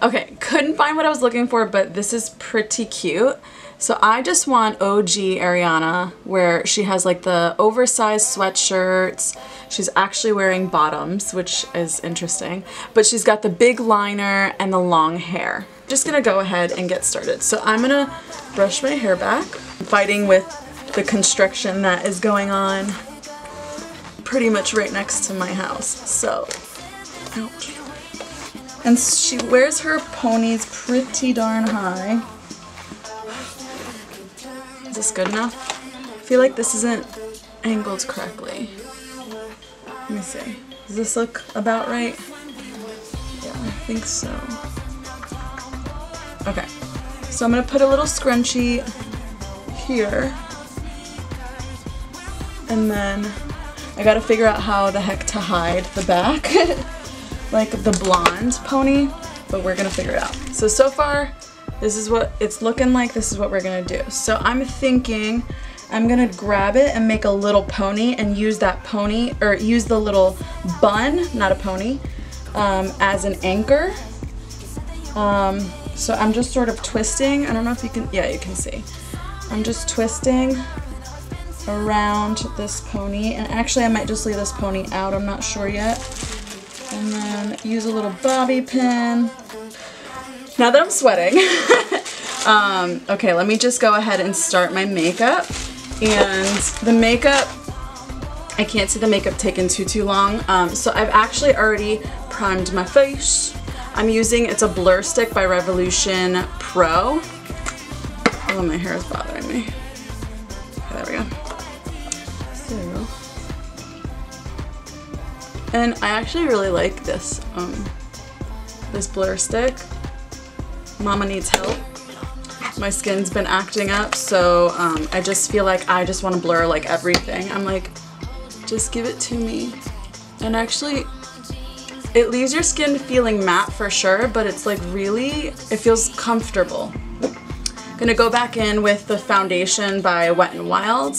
Okay, couldn't find what I was looking for, but this is pretty cute. So I just want OG Ariana, where she has like the oversized sweatshirts. She's actually wearing bottoms, which is interesting. But she's got the big liner and the long hair. Just gonna go ahead and get started. So I'm gonna brush my hair back, fighting with the constriction that is going on pretty much right next to my house. So, ouch. And she wears her ponies pretty darn high. Is this good enough? I feel like this isn't angled correctly. Let me see. Does this look about right? Yeah, I think so. Okay. So I'm gonna put a little scrunchie here. And then I gotta figure out how the heck to hide the back. like the blonde pony, but we're gonna figure it out. So, so far, this is what it's looking like. This is what we're gonna do. So I'm thinking I'm gonna grab it and make a little pony and use that pony, or use the little bun, not a pony, um, as an anchor. Um, so I'm just sort of twisting. I don't know if you can, yeah, you can see. I'm just twisting around this pony. And actually I might just leave this pony out. I'm not sure yet. And use a little bobby pin. Now that I'm sweating, um, okay, let me just go ahead and start my makeup. And the makeup, I can't see the makeup taking too, too long. Um, so I've actually already primed my face. I'm using, it's a blur stick by Revolution Pro. Oh, my hair is bothering me. And I actually really like this, um, this blur stick. Mama needs help. My skin's been acting up, so um, I just feel like I just want to blur like everything. I'm like, just give it to me. And actually, it leaves your skin feeling matte for sure, but it's like really, it feels comfortable. Gonna go back in with the foundation by Wet n Wild.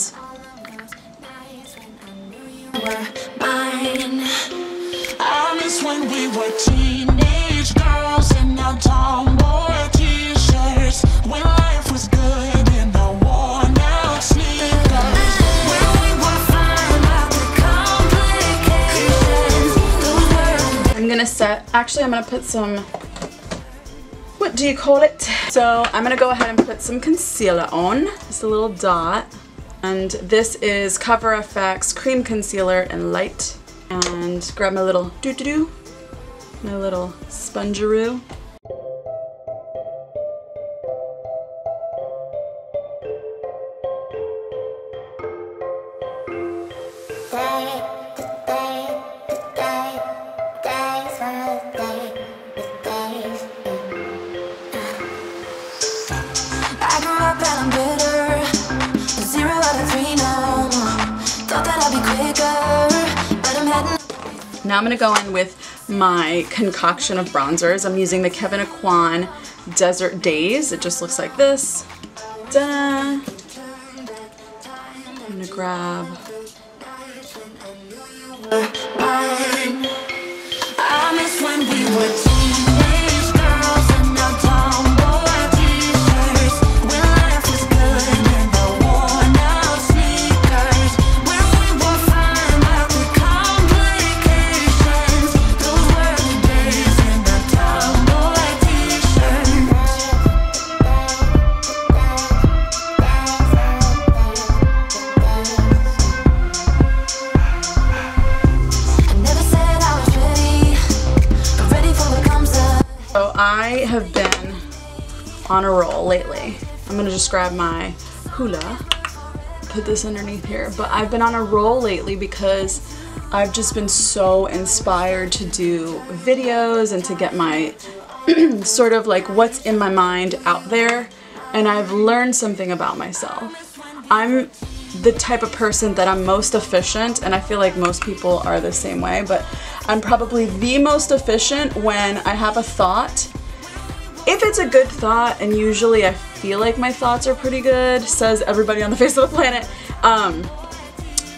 Actually I'm gonna put some what do you call it? So I'm gonna go ahead and put some concealer on just a little dot. And this is Cover FX Cream Concealer in Light. And grab my little doo-doo-doo, my little spongeroo. Now I'm going to go in with my concoction of bronzers. I'm using the Kevyn Aucoin Desert Days. It just looks like this. I'm going to grab... I miss when we were lately. I'm gonna just grab my Hoola, put this underneath here, but I've been on a roll lately because I've just been so inspired to do videos and to get my sort of like what's in my mind out there and I've learned something about myself. I'm the type of person that I'm most efficient and I feel like most people are the same way but I'm probably the most efficient when I have a thought. If it's a good thought, and usually I feel like my thoughts are pretty good, says everybody on the face of the planet, um,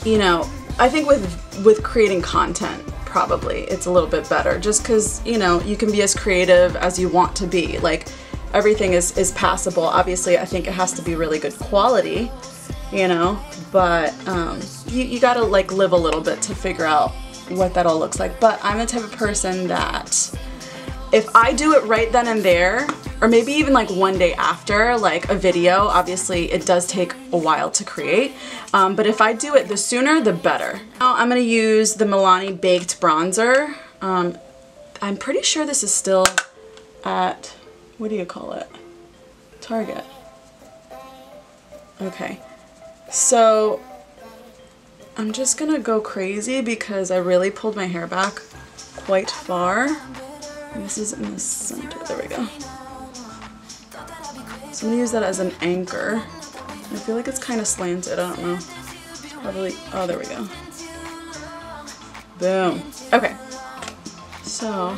you know, I think with, with creating content probably it's a little bit better just because you know you can be as creative as you want to be. Like everything is is passable. Obviously I think it has to be really good quality you know but um, you, you gotta like live a little bit to figure out what that all looks like. But I'm the type of person that if I do it right then and there or maybe even like one day after like a video obviously it does take a while to create um, but if I do it the sooner the better. Now I'm gonna use the Milani baked bronzer. Um, I'm pretty sure this is still at what do you call it? Target. Okay. So I'm just gonna go crazy because I really pulled my hair back quite far this is in the center there we go so I'm gonna use that as an anchor. I feel like it's kind of slanted, I don't know. Probably, oh, there we go. Boom. Okay. So,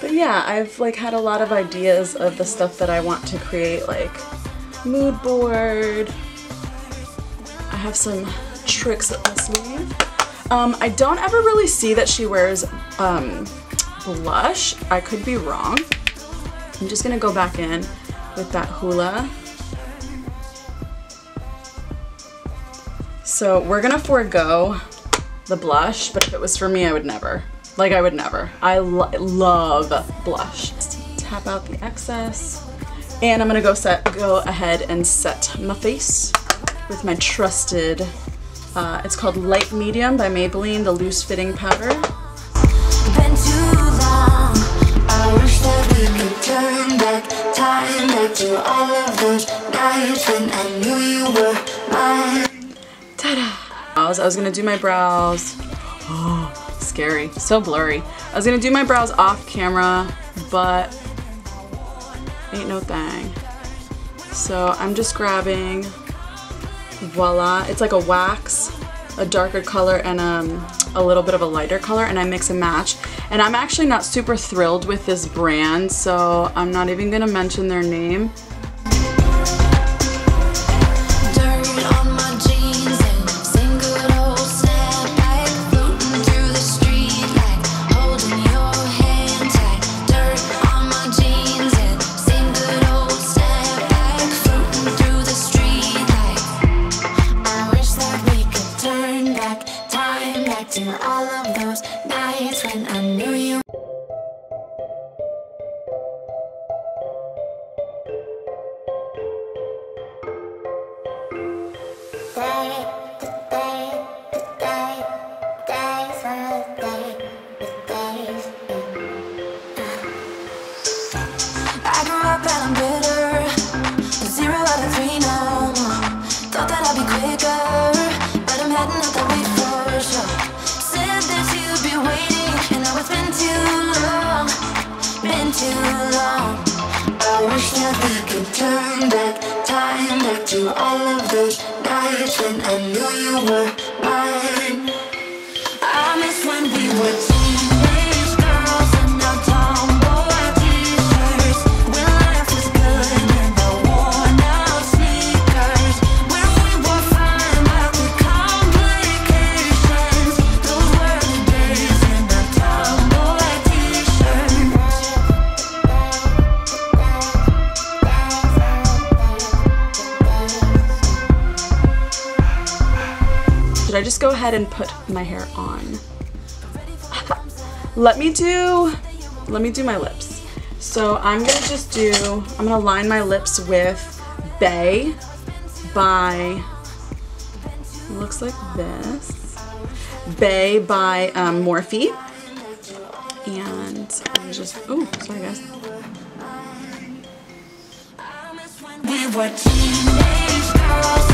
but yeah, I've like had a lot of ideas of the stuff that I want to create, like mood board. I have some tricks up sleeve. Um, I don't ever really see that she wears um, blush. I could be wrong. I'm just gonna go back in with that Hoola. So we're gonna forego the blush, but if it was for me, I would never. Like I would never. I lo love blush. Tap out the excess. And I'm gonna go set, go ahead and set my face with my trusted uh, it's called Light Medium by Maybelline, the loose fitting powder. Ta-da! I was, I was gonna do my brows. Oh, scary. So blurry. I was gonna do my brows off camera, but ain't no thing. So I'm just grabbing voila. It's like a wax, a darker color, and um, a little bit of a lighter color, and I mix and match. And I'm actually not super thrilled with this brand, so I'm not even gonna mention their name. it. when I knew you were mine. I miss when we were Should I just go ahead and put my hair on? let me do, let me do my lips. So I'm gonna just do, I'm gonna line my lips with Bay by, looks like this. Bay by um, Morphe. And I'm just, oh, sorry guys. We were teenage girls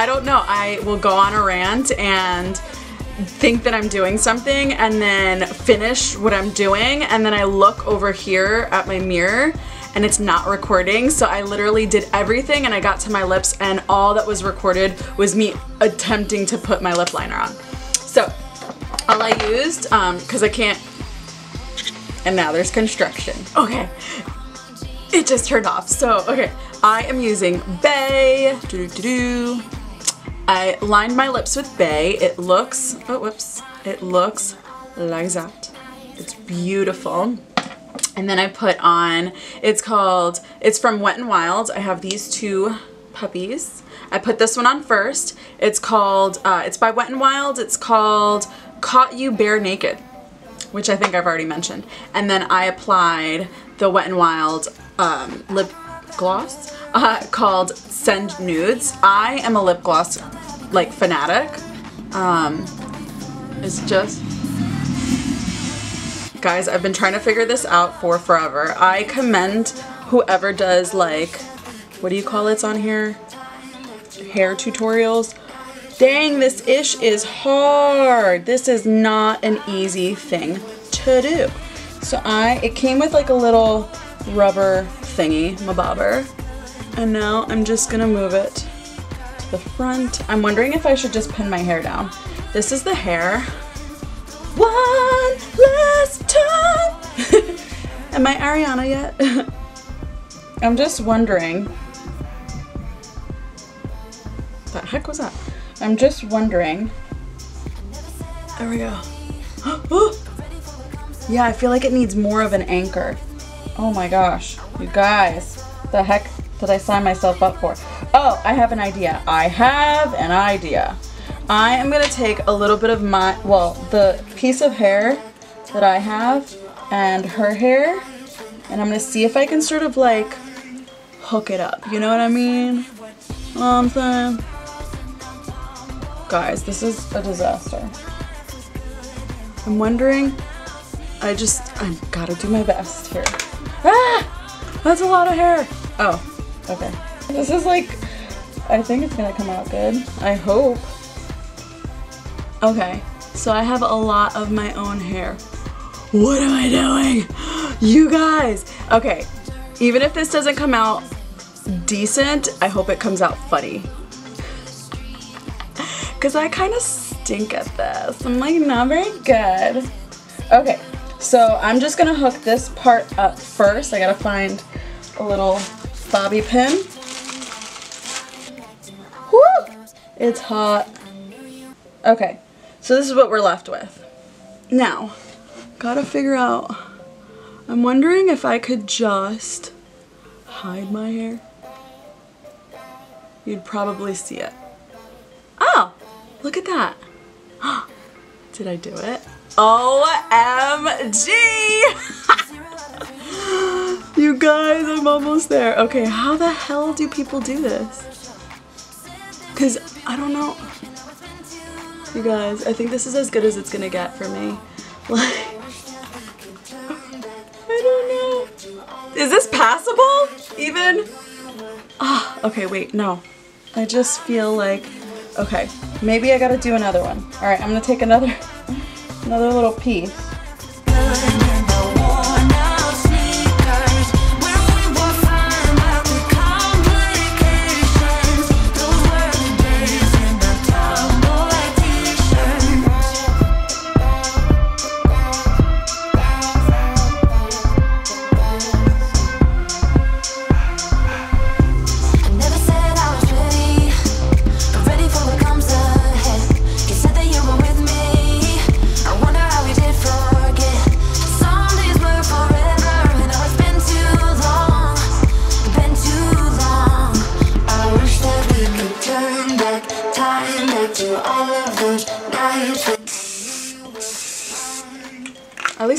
I don't know. I will go on a rant and think that I'm doing something and then finish what I'm doing and then I look over here at my mirror and it's not recording so I literally did everything and I got to my lips and all that was recorded was me attempting to put my lip liner on. So All I used, um, cause I can't, and now there's construction. Okay, it just turned off. So, okay, I am using Bay. Doo -doo -doo I lined my lips with Bay. It looks, oh, whoops. It looks like that. It's beautiful. And then I put on, it's called, it's from Wet n Wild. I have these two puppies. I put this one on first. It's called, uh, it's by Wet n Wild. It's called Caught You Bare Naked, which I think I've already mentioned. And then I applied the Wet n Wild um, lip gloss uh, called Send Nudes. I am a lip gloss like fanatic. Um, it's just guys I've been trying to figure this out for forever. I commend whoever does like what do you call it's on here? Hair tutorials. Dang this ish is hard. This is not an easy thing to do. So I it came with like a little rubber thingy my bobber. And now I'm just gonna move it the front I'm wondering if I should just pin my hair down this is the hair one last time. Am I Ariana yet? I'm just wondering. The heck was that? I'm just wondering. There we go. yeah, I feel like it needs more of an anchor. Oh my gosh. You guys. The heck did I sign myself up for? Oh, I have an idea. I have an idea. I am going to take a little bit of my, well, the piece of hair that I have and her hair, and I'm going to see if I can sort of like hook it up. You know what I mean? You I'm saying? Guys, this is a disaster. I'm wondering, I just, I gotta do my best here. Ah! That's a lot of hair. Oh, okay. This is like, I think it's gonna come out good. I hope. Okay, so I have a lot of my own hair. What am I doing? You guys! Okay, even if this doesn't come out decent, I hope it comes out funny. Because I kind of stink at this. I'm like not very good. Okay, so I'm just gonna hook this part up first. I gotta find a little bobby pin. It's hot. Okay, so this is what we're left with. Now, gotta figure out, I'm wondering if I could just hide my hair. You'd probably see it. Oh, look at that. Did I do it? OMG! you guys, I'm almost there. Okay, how the hell do people do this? Because I don't know. You guys, I think this is as good as it's gonna get for me. Like, I don't know. Is this passable? Even? Ah, oh, okay, wait, no. I just feel like, okay, maybe I gotta do another one. All right, I'm gonna take another, another little piece.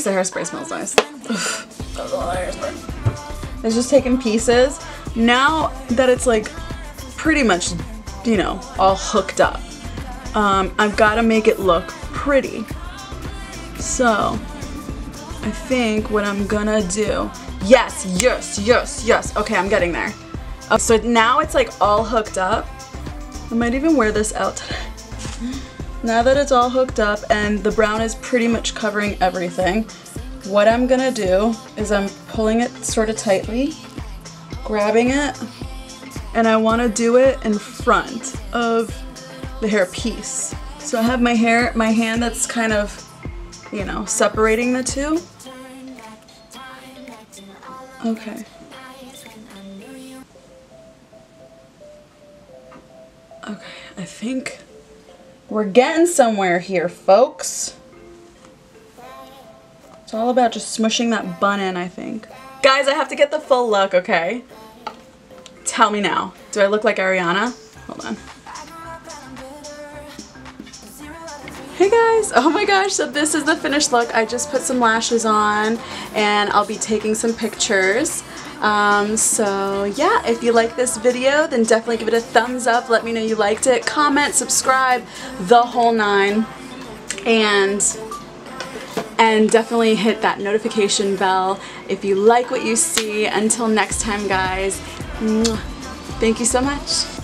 Least the hairspray smells nice. It's just taking pieces. Now that it's like pretty much, you know, all hooked up, um, I've got to make it look pretty. So, I think what I'm gonna do, yes, yes, yes, yes. Okay, I'm getting there. Oh, so now it's like all hooked up. I might even wear this out today. Now that it's all hooked up and the brown is pretty much covering everything, what I'm gonna do is I'm pulling it sort of tightly, grabbing it, and I wanna do it in front of the hair piece. So I have my hair, my hand that's kind of, you know, separating the two. Okay. Okay, I think we're getting somewhere here, folks. It's all about just smushing that bun in, I think. Guys, I have to get the full look, okay? Tell me now. Do I look like Ariana? Hold on. Hey guys! Oh my gosh, so this is the finished look. I just put some lashes on and I'll be taking some pictures. Um, so yeah, if you like this video, then definitely give it a thumbs up. Let me know you liked it. Comment, subscribe, the whole nine. And and definitely hit that notification bell if you like what you see. Until next time, guys, thank you so much.